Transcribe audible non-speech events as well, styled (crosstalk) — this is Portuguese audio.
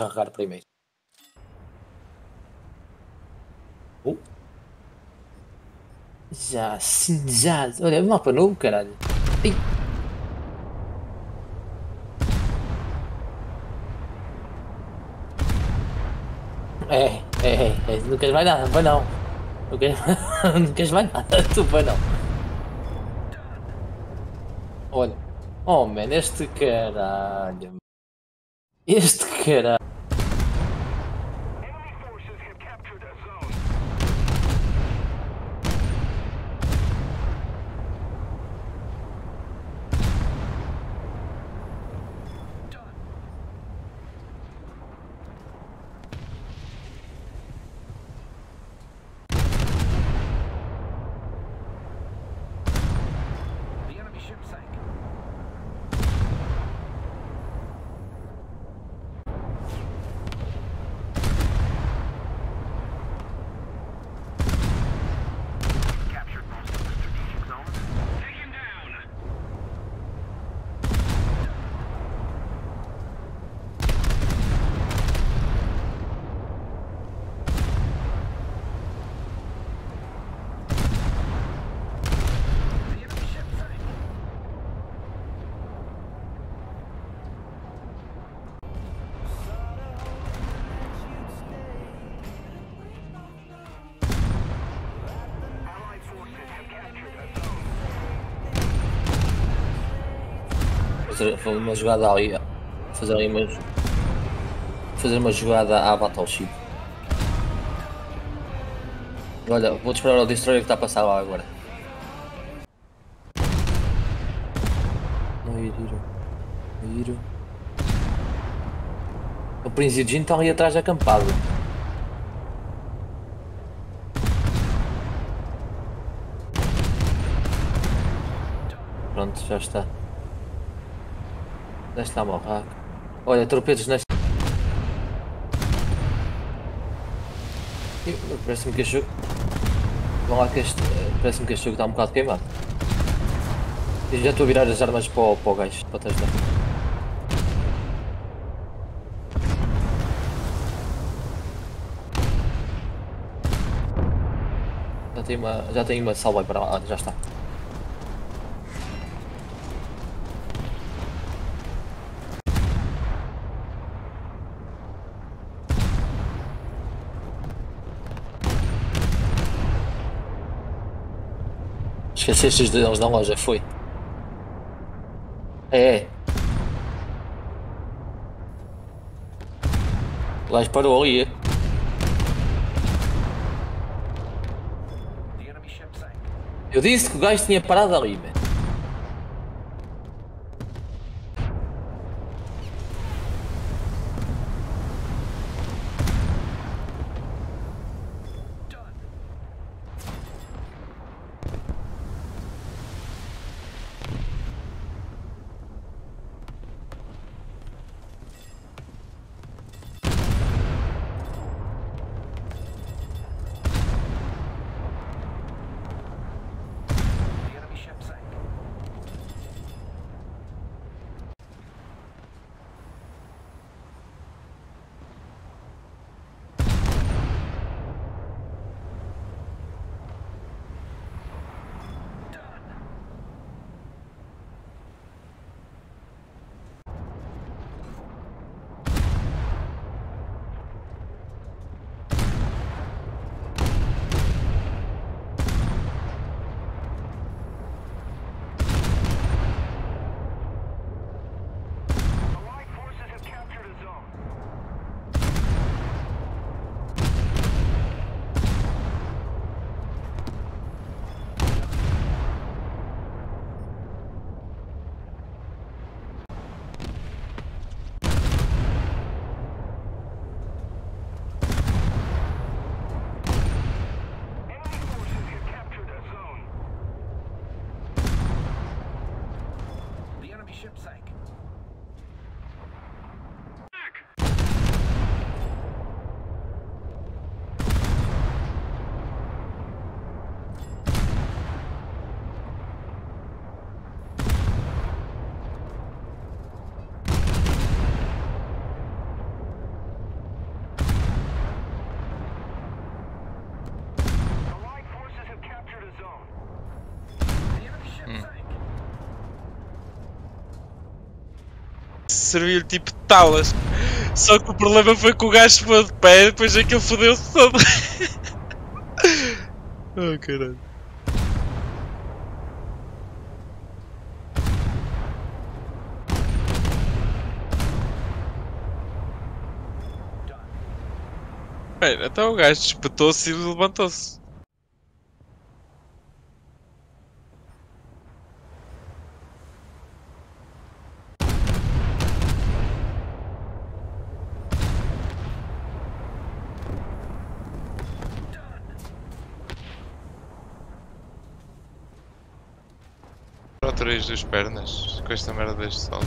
carregar primeiro. Oh. Já, sim, já. Olha, mapa novo, caralho. Ai. É, é, é, é. Não queres mais nada, vai não. Não queres, (laughs) não queres mais nada, (laughs) tu vai não. Olha. Oh, man, este caralho. Este caralho. Fazer, uma jogada ali. Fazer ali uma. Fazer uma jogada à Battleship. Olha, vou disparar o Destroyer que está a passar lá agora. Não ir, ir. Ir. O Príncipe Jin está ali atrás acampado. Pronto, já está. Já está morraco. Olha, torpedos nesta. Parece-me que este jogo. Vão lá que este. Parece-me que este jogo está um bocado queimado. Eu já estou a virar as armas para o, para o gajo, para ajudar. Já tem uma, já tem uma salva para lá, já está. Esqueceste os deles na loja, foi. É, é. O gajo parou ali. Eu disse que o gajo tinha parado ali. Serviu-lhe tipo talas. Só que o problema foi que o gajo foi de pé e depois é aquilo fodeu-se todo. (laughs) oh caralho. Pera, então o gajo espetou-se e levantou-se. Vez duas pernas com esta merda deste salto.